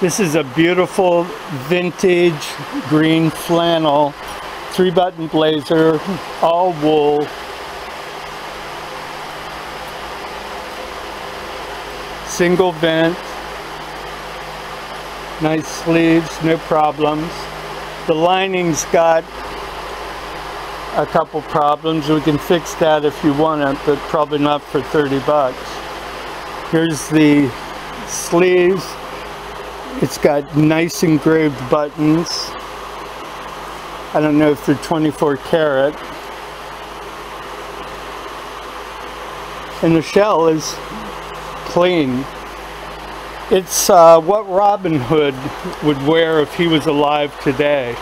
This is a beautiful vintage green flannel, three button blazer, all wool. Single vent, nice sleeves, no problems. The lining's got a couple problems. We can fix that if you want it, but probably not for 30 bucks. Here's the sleeves. It's got nice engraved buttons. I don't know if they're 24 karat. And the shell is clean. It's uh, what Robin Hood would wear if he was alive today.